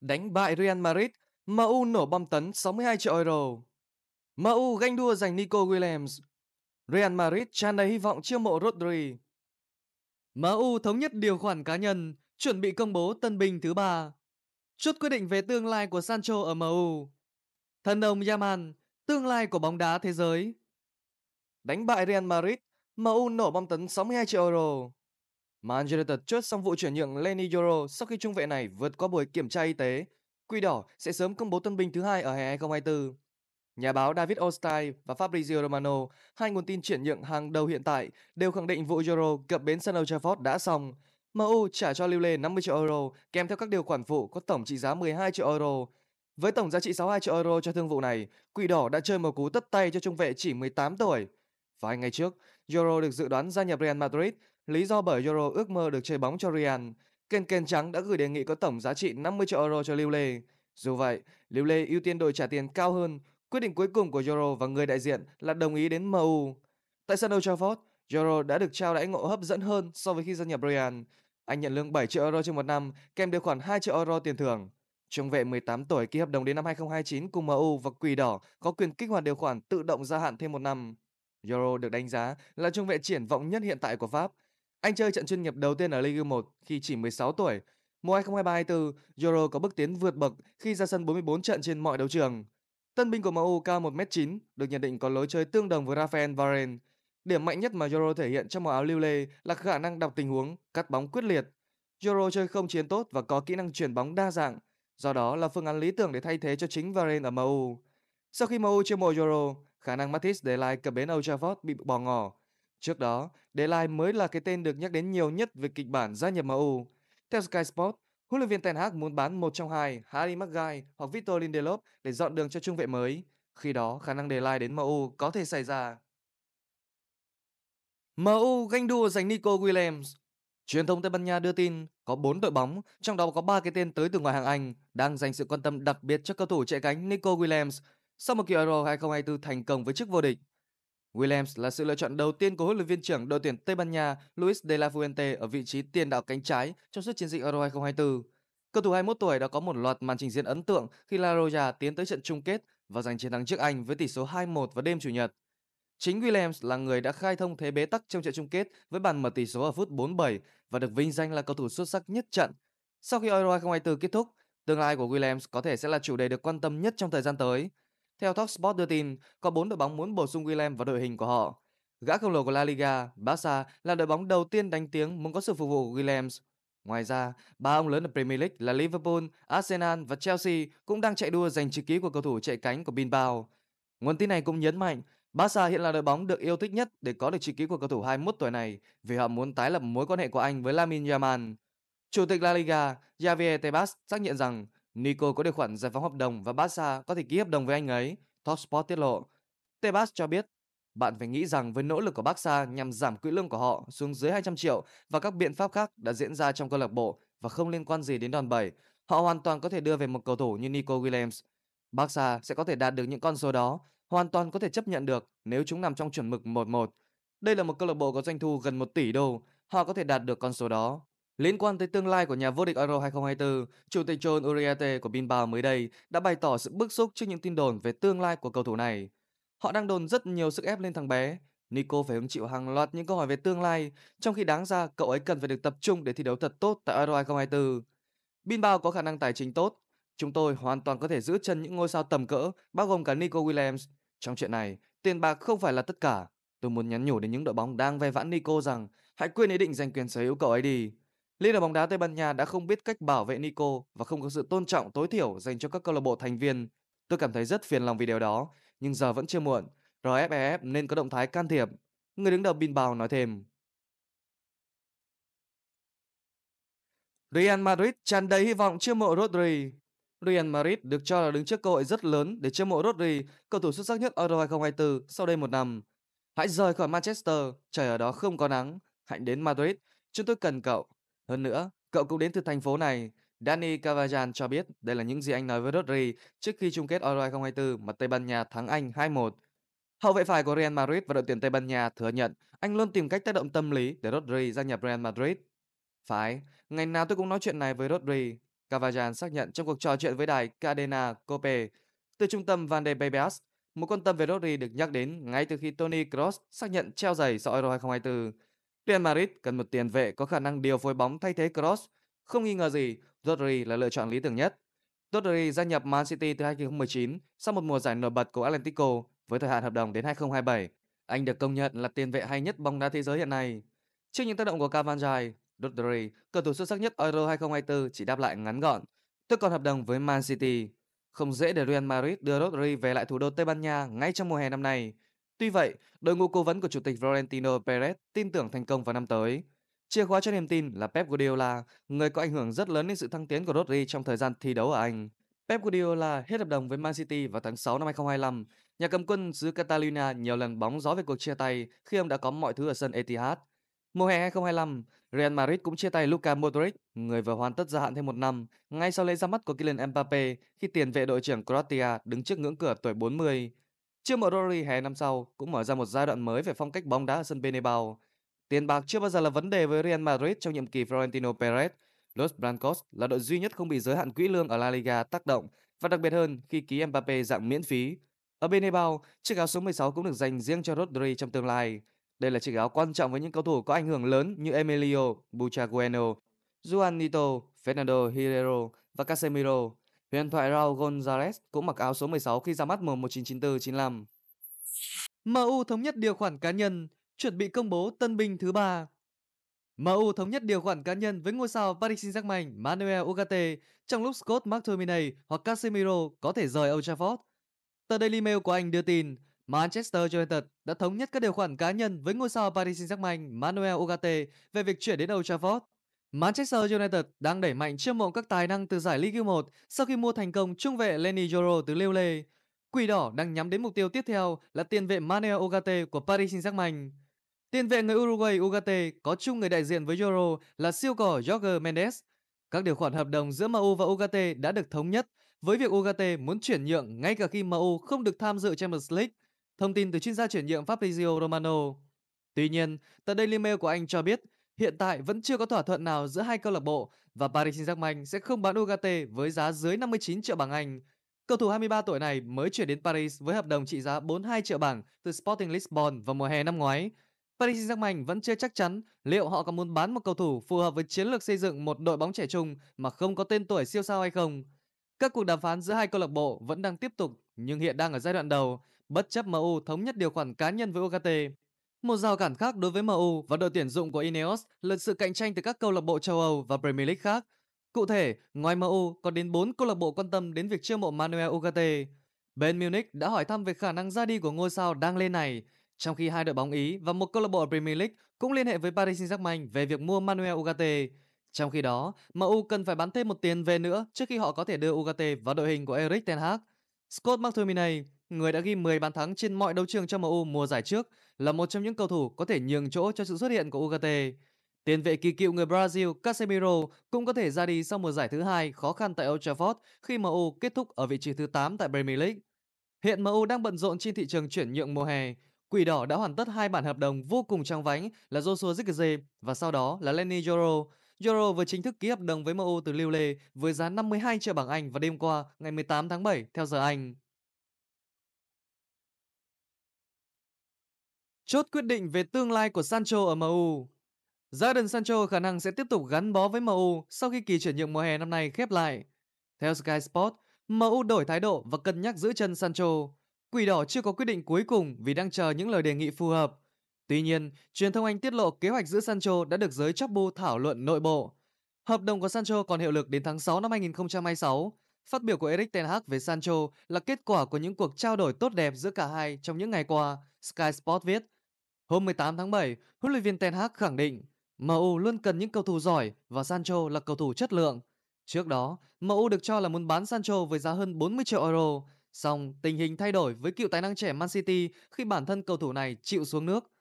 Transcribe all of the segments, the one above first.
Đánh bại Real Madrid, MU nổ bom tấn 62 triệu euro. MU ganh đua giành Nico Williams. Real Madrid tràn đầy hy vọng chiêu mộ Rodri. MU thống nhất điều khoản cá nhân, chuẩn bị công bố tân binh thứ ba. Chốt quyết định về tương lai của Sancho ở MU. Thần đồng Yaman, tương lai của bóng đá thế giới. Đánh bại Real Madrid, MU nổ bom tấn 62 triệu euro. Man United chốt xong vụ chuyển nhượng Lenny Yoro sau khi trung vệ này vượt qua buổi kiểm tra y tế. Quỷ đỏ sẽ sớm công bố tân binh thứ hai ở hè 2024. Nhà báo David Ostai và Fabrizio Romano, hai nguồn tin chuyển nhượng hàng đầu hiện tại, đều khẳng định vụ Euro cập bến sân Old Trafford đã xong. MU trả cho Lille 50 triệu euro kèm theo các điều khoản phụ có tổng trị giá 12 triệu euro. Với tổng giá trị 62 triệu euro cho thương vụ này, Quỷ đỏ đã chơi một cú tất tay cho trung vệ chỉ 18 tuổi. Vài ngày trước, Euro được dự đoán gia nhập Real Madrid, lý do bởi Euro ước mơ được chơi bóng cho Real. Ken Ken trắng đã gửi đề nghị có tổng giá trị 50 triệu euro cho Lille. Dù vậy, Lille ưu tiên đội trả tiền cao hơn. Quyết định cuối cùng của Euro và người đại diện là đồng ý đến MU. Tại sân Old Trafford, Euro đã được trao đãi ngộ hấp dẫn hơn so với khi gia nhập Real. Anh nhận lương 7 triệu euro trên một năm, kèm điều khoản 2 triệu euro tiền thưởng. Trung vệ 18 tuổi ký hợp đồng đến năm 2029 cùng MU và Quỷ Đỏ có quyền kích hoạt điều khoản tự động gia hạn thêm một năm. Euro được đánh giá là trung vệ triển vọng nhất hiện tại của Pháp. Anh chơi trận chuyên nghiệp đầu tiên ở Ligue 1 khi chỉ 16 tuổi. Mùa 2023-24, Euro có bước tiến vượt bậc khi ra sân 44 trận trên mọi đấu trường. Tân binh của MU cao 1m9, được nhận định có lối chơi tương đồng với Rafael Varane. Điểm mạnh nhất mà Euro thể hiện trong màu áo lưu lê là khả năng đọc tình huống, cắt bóng quyết liệt. Euro chơi không chiến tốt và có kỹ năng chuyển bóng đa dạng, do đó là phương án lý tưởng để thay thế cho chính Varane ở MU. Sau khi MU chiêu mộ Euro, khả năng Matisse để lại cập bến Old Trafford bị bỏ ngỏ. Trước đó, De Ligt mới là cái tên được nhắc đến nhiều nhất về kịch bản gia nhập MU. Theo Sky Sport, huấn luyện viên Ten Hag muốn bán một trong hai Harry Maguire hoặc Victor Lindelof để dọn đường cho trung vệ mới. Khi đó, khả năng De Ligt đến MU có thể xảy ra. MU ganh đua giành Nico Williams. Truyền thông Tây Ban Nha đưa tin có 4 đội bóng, trong đó có 3 cái tên tới từ ngoài hàng Anh, đang dành sự quan tâm đặc biệt cho cầu thủ chạy cánh Nico Williams sau một kỳ Euro 2024 thành công với chức vô địch. Williams là sự lựa chọn đầu tiên của huấn luyện viên trưởng đội tuyển Tây Ban Nha Luis de la Fuente ở vị trí tiền đạo cánh trái trong suốt chiến dịch Euro 2024. Cầu thủ 21 tuổi đã có một loạt màn trình diễn ấn tượng khi La Roja tiến tới trận chung kết và giành chiến thắng trước Anh với tỷ số 2-1 vào đêm chủ nhật. Chính Williams là người đã khai thông thế bế tắc trong trận chung kết với bàn mở tỷ số ở phút 47 và được vinh danh là cầu thủ xuất sắc nhất trận. Sau khi Euro 2024 kết thúc, tương lai của Williams có thể sẽ là chủ đề được quan tâm nhất trong thời gian tới. Theo Talksport đưa tin, có 4 đội bóng muốn bổ sung Williams vào đội hình của họ. Gã khổng lồ của La Liga, Barca là đội bóng đầu tiên đánh tiếng muốn có sự phục vụ của Williams. Ngoài ra, ba ông lớn ở Premier League là Liverpool, Arsenal và Chelsea cũng đang chạy đua giành chữ ký của cầu thủ chạy cánh của Bilbao. Nguồn tin này cũng nhấn mạnh Barca hiện là đội bóng được yêu thích nhất để có được chữ ký của cầu thủ 21 tuổi này vì họ muốn tái lập mối quan hệ của anh với Lamine Yamal. Chủ tịch La Liga Javier Tebas xác nhận rằng Nico có điều khoản giải phóng hợp đồng và Barca có thể ký hợp đồng với anh ấy, Topsport tiết lộ. Tebas cho biết, bạn phải nghĩ rằng với nỗ lực của Barca nhằm giảm quỹ lương của họ xuống dưới 200 triệu và các biện pháp khác đã diễn ra trong câu lạc bộ và không liên quan gì đến đòn bẩy, họ hoàn toàn có thể đưa về một cầu thủ như Nico Williams. Barca sẽ có thể đạt được những con số đó, hoàn toàn có thể chấp nhận được nếu chúng nằm trong chuẩn mực 1-1. Đây là một câu lạc bộ có doanh thu gần 1 tỷ đô, họ có thể đạt được con số đó. Liên quan tới tương lai của nhà vô địch Euro 2024, Chủ tịch John Uriarte của Bilbao mới đây đã bày tỏ sự bức xúc trước những tin đồn về tương lai của cầu thủ này. Họ đang đồn rất nhiều sức ép lên thằng bé. Nico phải hứng chịu hàng loạt những câu hỏi về tương lai, trong khi đáng ra cậu ấy cần phải được tập trung để thi đấu thật tốt tại Euro 2024. Bilbao có khả năng tài chính tốt. Chúng tôi hoàn toàn có thể giữ chân những ngôi sao tầm cỡ, bao gồm cả Nico Williams. Trong chuyện này, tiền bạc không phải là tất cả. Tôi muốn nhắn nhủ đến những đội bóng đang ve vãn Nico rằng hãy quên ý định giành quyền sở hữu cậu ấy đi. Liên đoàn bóng đá Tây Ban Nha đã không biết cách bảo vệ Nico và không có sự tôn trọng tối thiểu dành cho các câu lạc bộ thành viên. Tôi cảm thấy rất phiền lòng vì điều đó, nhưng giờ vẫn chưa muộn. RFEF nên có động thái can thiệp. Người đứng đầu Bilbao nói thêm. Real Madrid tràn đầy hy vọng chiêu mộ Rodri. Real Madrid được cho là đứng trước cơ hội rất lớn để chiêu mộ Rodri, cầu thủ xuất sắc nhất Euro 2024 sau đây một năm. Hãy rời khỏi Manchester, trời ở đó không có nắng. Hãy đến Madrid, chúng tôi cần cậu. Hơn nữa, cậu cũng đến từ thành phố này. Dani Cavajan cho biết đây là những gì anh nói với Rodri trước khi chung kết Euro 2024 mà Tây Ban Nha thắng Anh 2-1. Hậu vệ phải của Real Madrid và đội tuyển Tây Ban Nha thừa nhận anh luôn tìm cách tác động tâm lý để Rodri gia nhập Real Madrid. Phải, ngày nào tôi cũng nói chuyện này với Rodri. Cavajan xác nhận trong cuộc trò chuyện với đài Cadena Cope. Từ trung tâm Van de Bebeas. một quan tâm về Rodri được nhắc đến ngay từ khi Toni Kroos xác nhận treo giày sau Euro 2024. Real Madrid cần một tiền vệ có khả năng điều phối bóng thay thế Kroos. Không nghi ngờ gì, Rodri là lựa chọn lý tưởng nhất. Rodri gia nhập Man City từ 2019 sau một mùa giải nổi bật của Atlético với thời hạn hợp đồng đến 2027. Anh được công nhận là tiền vệ hay nhất bóng đá thế giới hiện nay. Trước những tác động của Cavani, Rodri, cầu thủ xuất sắc nhất Euro 2024 chỉ đáp lại ngắn gọn. Tôi còn hợp đồng với Man City. Không dễ để Real Madrid đưa Rodri về lại thủ đô Tây Ban Nha ngay trong mùa hè năm nay. Tuy vậy, đội ngũ cố vấn của chủ tịch Florentino Perez tin tưởng thành công vào năm tới. Chìa khóa cho niềm tin là Pep Guardiola, người có ảnh hưởng rất lớn đến sự thăng tiến của Rodri trong thời gian thi đấu ở Anh. Pep Guardiola hết hợp đồng với Man City vào tháng 6 năm 2025. Nhà cầm quân xứ Catalonia nhiều lần bóng gió về cuộc chia tay khi ông đã có mọi thứ ở sân Etihad. Mùa hè 2025, Real Madrid cũng chia tay Luka Modric, người vừa hoàn tất gia hạn thêm một năm, ngay sau lễ ra mắt của Kylian Mbappe khi tiền vệ đội trưởng Croatia đứng trước ngưỡng cửa tuổi 40. Chiêu mở Rodri hè năm sau cũng mở ra một giai đoạn mới về phong cách bóng đá ở sân Bernabeu. Tiền bạc chưa bao giờ là vấn đề với Real Madrid trong nhiệm kỳ Florentino Perez. Los Blancos là đội duy nhất không bị giới hạn quỹ lương ở La Liga tác động và đặc biệt hơn khi ký Mbappe dạng miễn phí. Ở Bernabeu, chiếc áo số 16 cũng được dành riêng cho Rodri trong tương lai. Đây là chiếc áo quan trọng với những cầu thủ có ảnh hưởng lớn như Emilio Butragueno, Juanito, Fernando Hierro và Casemiro. Huyền thoại Raul Gonzalez cũng mặc áo số 16 khi ra mắt mùa 1994-95. MU thống nhất điều khoản cá nhân, chuẩn bị công bố tân binh thứ ba. MU thống nhất điều khoản cá nhân với ngôi sao Paris Saint-Germain Manuel Ugarte trong lúc Scott McTominay hoặc Casemiro có thể rời Old Trafford. Tờ Daily Mail của Anh đưa tin Manchester United đã thống nhất các điều khoản cá nhân với ngôi sao Paris Saint-Germain Manuel Ugarte về việc chuyển đến Old Trafford. Manchester United đang đẩy mạnh chiêu mộ các tài năng từ giải League 1 sau khi mua thành công trung vệ Lenny Yoro từ Lille. Quỷ đỏ đang nhắm đến mục tiêu tiếp theo là tiền vệ Manuel Ugarte của Paris Saint-Germain. Tiền vệ người Uruguay Ugarte có chung người đại diện với Yoro là siêu cỏ Jorge Mendes. Các điều khoản hợp đồng giữa MU và Ugarte đã được thống nhất với việc Ugarte muốn chuyển nhượng ngay cả khi MU không được tham dự Champions League. Thông tin từ chuyên gia chuyển nhượng Fabrizio Romano. Tuy nhiên, tờ Daily Mail của Anh cho biết hiện tại vẫn chưa có thỏa thuận nào giữa hai câu lạc bộ và Paris Saint-Germain sẽ không bán Ugarte với giá dưới 59 triệu bảng Anh. Cầu thủ 23 tuổi này mới chuyển đến Paris với hợp đồng trị giá 42 triệu bảng từ Sporting Lisbon vào mùa hè năm ngoái. Paris Saint-Germain vẫn chưa chắc chắn liệu họ có muốn bán một cầu thủ phù hợp với chiến lược xây dựng một đội bóng trẻ trung mà không có tên tuổi siêu sao hay không. Các cuộc đàm phán giữa hai câu lạc bộ vẫn đang tiếp tục nhưng hiện đang ở giai đoạn đầu, bất chấp MU thống nhất điều khoản cá nhân với Ugarte. Một rào cản khác đối với MU và đội tuyển dụng của Ineos là sự cạnh tranh từ các câu lạc bộ châu Âu và Premier League khác. Cụ thể, ngoài MU còn đến 4 câu lạc bộ quan tâm đến việc chiêu mộ Manuel Ugarte. Bayern Munich đã hỏi thăm về khả năng ra đi của ngôi sao đang lên này, trong khi hai đội bóng Ý và một câu lạc bộ Premier League cũng liên hệ với Paris Saint-Germain về việc mua Manuel Ugarte. Trong khi đó, MU cần phải bán thêm một tiền về nữa trước khi họ có thể đưa Ugarte vào đội hình của Erik ten Hag. Scott McTominay, người đã ghi 10 bàn thắng trên mọi đấu trường cho MU mùa giải trước, là một trong những cầu thủ có thể nhường chỗ cho sự xuất hiện của Ugarte. Tiền vệ kỳ cựu người Brazil Casemiro cũng có thể ra đi sau mùa giải thứ hai khó khăn tại Old Trafford khi MU kết thúc ở vị trí thứ 8 tại Premier League. Hiện MU đang bận rộn trên thị trường chuyển nhượng mùa hè. Quỷ đỏ đã hoàn tất hai bản hợp đồng vô cùng trong vánh là Joshua Zirkzee và sau đó là Lenny Joro. Joro vừa chính thức ký hợp đồng với MU từ Lille với giá 52 triệu bảng Anh vào đêm qua, ngày 18 tháng 7 theo giờ Anh. Chốt quyết định về tương lai của Sancho ở MU. Jadon Sancho khả năng sẽ tiếp tục gắn bó với MU sau khi kỳ chuyển nhượng mùa hè năm nay khép lại. Theo Sky Sport, MU đổi thái độ và cân nhắc giữ chân Sancho. Quỷ đỏ chưa có quyết định cuối cùng vì đang chờ những lời đề nghị phù hợp. Tuy nhiên, truyền thông Anh tiết lộ kế hoạch giữ Sancho đã được giới Chapu thảo luận nội bộ. Hợp đồng của Sancho còn hiệu lực đến tháng 6 năm 2026. Phát biểu của Erik ten Hag về Sancho là kết quả của những cuộc trao đổi tốt đẹp giữa cả hai trong những ngày qua, Sky Sport viết. Hôm 18 tháng 7, huấn luyện viên ten Hag khẳng định MU luôn cần những cầu thủ giỏi và Sancho là cầu thủ chất lượng. Trước đó, MU được cho là muốn bán Sancho với giá hơn 40 triệu euro. Song tình hình thay đổi với cựu tài năng trẻ Man City khi bản thân cầu thủ này chịu xuống nước.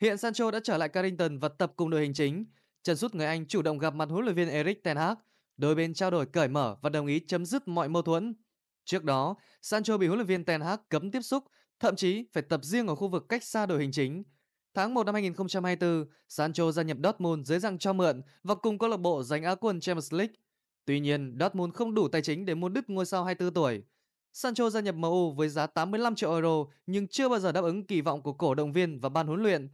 Hiện Sancho đã trở lại Carrington và tập cùng đội hình chính. Trần sút người Anh chủ động gặp mặt huấn luyện viên Erik ten Hag. Đôi bên trao đổi cởi mở và đồng ý chấm dứt mọi mâu thuẫn. Trước đó, Sancho bị huấn luyện viên ten Hag cấm tiếp xúc, thậm chí phải tập riêng ở khu vực cách xa đội hình chính. Tháng 1 năm 2024, Sancho gia nhập Dortmund dưới dạng cho mượn và cùng câu lạc bộ giành Á quân Champions League. Tuy nhiên, Dortmund không đủ tài chính để mua đứt ngôi sao 24 tuổi. Sancho gia nhập MU với giá 85 triệu euro nhưng chưa bao giờ đáp ứng kỳ vọng của cổ động viên và ban huấn luyện.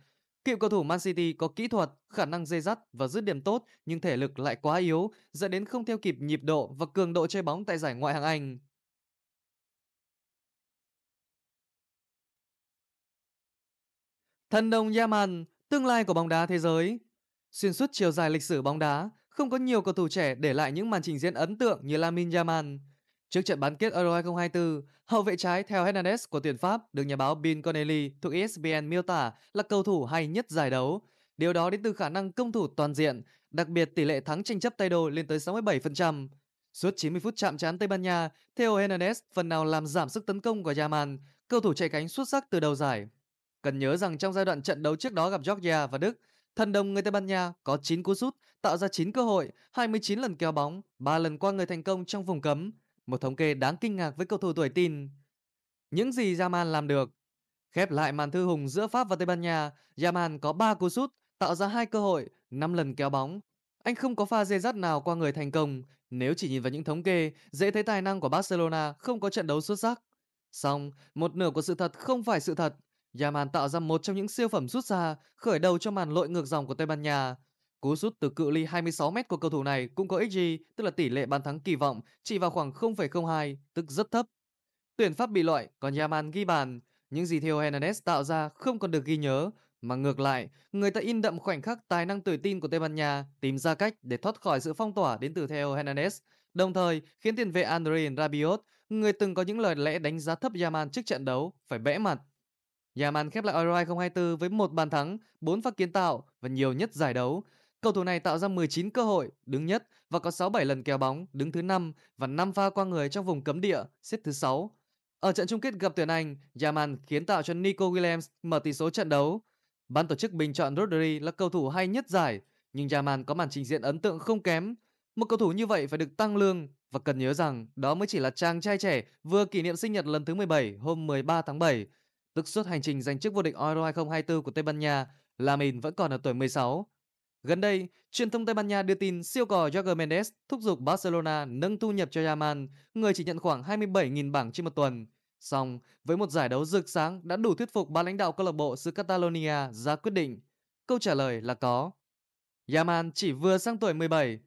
Cựu cầu thủ Man City có kỹ thuật, khả năng dây dắt và dứt điểm tốt nhưng thể lực lại quá yếu, dẫn đến không theo kịp nhịp độ và cường độ chơi bóng tại giải Ngoại hạng Anh. Thần đồng Yaman, tương lai của bóng đá thế giới. Xuyên suốt chiều dài lịch sử bóng đá, không có nhiều cầu thủ trẻ để lại những màn trình diễn ấn tượng như Lamine Yamal. Trước trận bán kết Euro 2024, hậu vệ trái Theo Hernandez của tuyển Pháp được nhà báo Bin Connelly thuộc ESPN miêu tả là cầu thủ hay nhất giải đấu. Điều đó đến từ khả năng công thủ toàn diện, đặc biệt tỷ lệ thắng tranh chấp tay đôi lên tới 67%. Suốt 90 phút chạm trán Tây Ban Nha, Theo Hernandez phần nào làm giảm sức tấn công của Yaman, cầu thủ chạy cánh xuất sắc từ đầu giải. Cần nhớ rằng trong giai đoạn trận đấu trước đó gặp Georgia và Đức, thần đồng người Tây Ban Nha có 9 cú sút, tạo ra 9 cơ hội, 29 lần kéo bóng, 3 lần qua người thành công trong vùng cấm. Một thống kê đáng kinh ngạc với cầu thủ tuổi tin. Những gì Yaman làm được. Khép lại màn thư hùng giữa Pháp và Tây Ban Nha, Yaman có 3 cú sút, tạo ra hai cơ hội, 5 lần kéo bóng. Anh không có pha dê dắt nào qua người thành công. Nếu chỉ nhìn vào những thống kê, dễ thấy tài năng của Barcelona không có trận đấu xuất sắc. Song, một nửa của sự thật không phải sự thật. Yaman tạo ra một trong những siêu phẩm rút ra, khởi đầu cho màn lội ngược dòng của Tây Ban Nha. Cú sút từ cự ly 26m của cầu thủ này cũng có XG, tức là tỷ lệ bàn thắng kỳ vọng, chỉ vào khoảng 0,02, tức rất thấp. Tuyển Pháp bị loại, còn Yaman ghi bàn. Những gì Theo Hernandez tạo ra không còn được ghi nhớ, mà ngược lại, người ta in đậm khoảnh khắc tài năng tuổi tin của Tây Ban Nha tìm ra cách để thoát khỏi sự phong tỏa đến từ Theo Hernandez, đồng thời khiến tiền vệ Andre Rabiot, người từng có những lời lẽ đánh giá thấp Yaman trước trận đấu, phải bẽ mặt. Yaman khép lại Euro 2024 với một bàn thắng, 4 pha kiến tạo và nhiều nhất giải đấu. Cầu thủ này tạo ra 19 cơ hội, đứng nhất và có 6-7 lần kéo bóng, đứng thứ 5 và 5 pha qua người trong vùng cấm địa, xếp thứ 6. Ở trận chung kết gặp tuyển Anh, Yaman kiến tạo cho Nico Williams mở tỷ số trận đấu. Ban tổ chức bình chọn Rodri là cầu thủ hay nhất giải, nhưng Yaman có màn trình diễn ấn tượng không kém. Một cầu thủ như vậy phải được tăng lương và cần nhớ rằng đó mới chỉ là chàng trai trẻ vừa kỷ niệm sinh nhật lần thứ 17 hôm 13 tháng 7 tức suốt hành trình giành chức vô địch Euro 2024 của Tây Ban Nha, Lamin vẫn còn ở tuổi 16. Gần đây, truyền thông Tây Ban Nha đưa tin siêu cò Jorge Mendes thúc giục Barcelona nâng thu nhập cho Yaman, người chỉ nhận khoảng 27.000 bảng trên một tuần. Song, với một giải đấu rực sáng đã đủ thuyết phục ba lãnh đạo câu lạc bộ xứ Catalonia ra quyết định. Câu trả lời là có. Yaman chỉ vừa sang tuổi 17.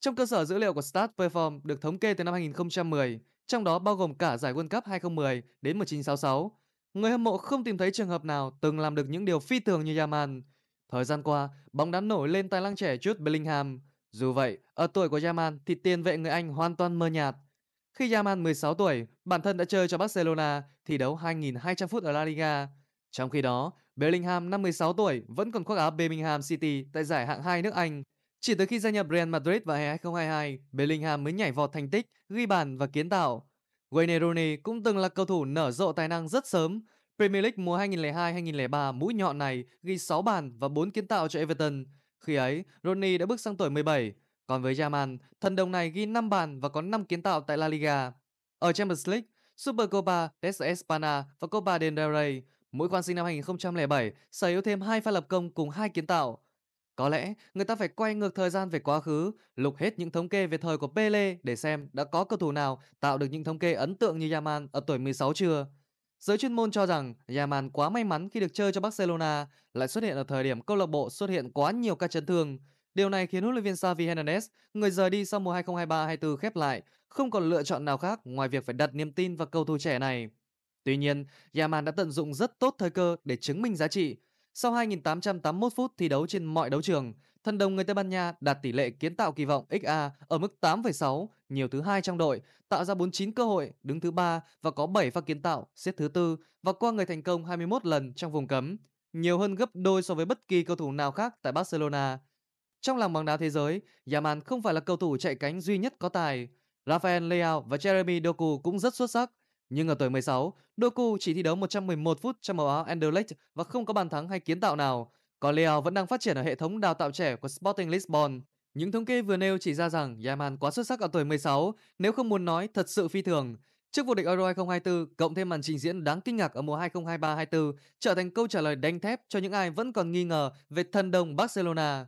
Trong cơ sở dữ liệu của Stat Perform được thống kê từ năm 2010, trong đó bao gồm cả giải World Cup 2010 đến 1966, Người hâm mộ không tìm thấy trường hợp nào từng làm được những điều phi thường như Yaman. Thời gian qua, bóng đá nổi lên tài năng trẻ Jude Bellingham. Dù vậy, ở tuổi của Yaman thì tiền vệ người Anh hoàn toàn mơ nhạt. Khi Yaman 16 tuổi, bản thân đã chơi cho Barcelona, thi đấu 2.200 phút ở La Liga. Trong khi đó, Bellingham năm 16 tuổi vẫn còn khoác áo Birmingham City tại giải hạng 2 nước Anh. Chỉ tới khi gia nhập Real Madrid vào hè 2022, Bellingham mới nhảy vọt thành tích, ghi bàn và kiến tạo. Wayne Rooney cũng từng là cầu thủ nở rộ tài năng rất sớm. Premier League mùa 2002-2003 mũi nhọn này ghi 6 bàn và 4 kiến tạo cho Everton. Khi ấy, Rooney đã bước sang tuổi 17. Còn với Yaman, thần đồng này ghi 5 bàn và có 5 kiến tạo tại La Liga. Ở Champions League, Supercopa, Liga Espana và Copa del Rey, mỗi quan sinh năm 2007 sở hữu thêm hai pha lập công cùng hai kiến tạo. Có lẽ người ta phải quay ngược thời gian về quá khứ, lục hết những thống kê về thời của Pele để xem đã có cầu thủ nào tạo được những thống kê ấn tượng như Yaman ở tuổi 16 chưa. Giới chuyên môn cho rằng Yaman quá may mắn khi được chơi cho Barcelona, lại xuất hiện ở thời điểm câu lạc bộ xuất hiện quá nhiều ca chấn thương. Điều này khiến huấn luyện viên Xavi Hernandez, người rời đi sau mùa 2023-24 khép lại, không còn lựa chọn nào khác ngoài việc phải đặt niềm tin vào cầu thủ trẻ này. Tuy nhiên, Yaman đã tận dụng rất tốt thời cơ để chứng minh giá trị. Sau 2.881 phút thi đấu trên mọi đấu trường, thần đồng người Tây Ban Nha đạt tỷ lệ kiến tạo kỳ vọng XA ở mức 8,6, nhiều thứ hai trong đội, tạo ra 49 cơ hội, đứng thứ ba và có 7 pha kiến tạo, xếp thứ tư và qua người thành công 21 lần trong vùng cấm, nhiều hơn gấp đôi so với bất kỳ cầu thủ nào khác tại Barcelona. Trong làng bóng đá thế giới, Yaman không phải là cầu thủ chạy cánh duy nhất có tài. Rafael Leao và Jeremy Doku cũng rất xuất sắc, nhưng ở tuổi 16, Doku chỉ thi đấu 111 phút trong màu áo Anderlecht và không có bàn thắng hay kiến tạo nào. Còn Leao vẫn đang phát triển ở hệ thống đào tạo trẻ của Sporting Lisbon. Những thống kê vừa nêu chỉ ra rằng Yaman quá xuất sắc ở tuổi 16, nếu không muốn nói thật sự phi thường. Trước vô địch Euro 2024, cộng thêm màn trình diễn đáng kinh ngạc ở mùa 2023-24, trở thành câu trả lời đánh thép cho những ai vẫn còn nghi ngờ về thần đồng Barcelona.